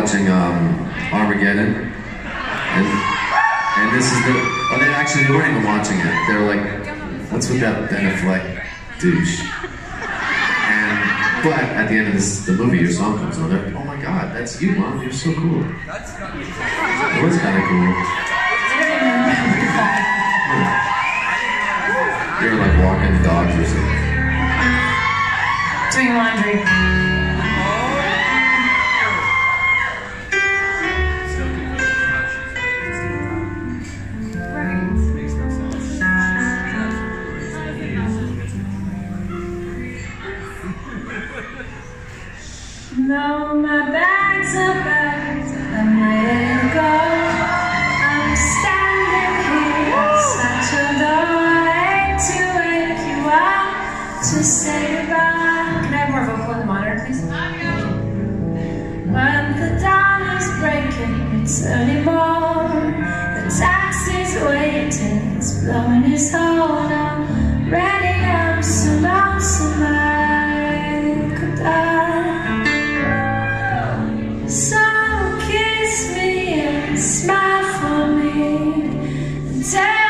watching um, Armageddon, and and this is the. Oh, they actually they weren't even watching it. They were like, "What's with that Ben Affleck douche?" And but at the end of this the movie, your song comes on. They're, oh my God, that's you, mom. You're so cool. It was kind of cool. You're like walking dogs or something. Doing laundry. Can I have more vocal in the monitor, please? When the dawn is breaking, it's early morn. The taxi's waiting, it's blowing his horn. I'm ready, I'm so lonesome could die. So kiss me and smile for me and tell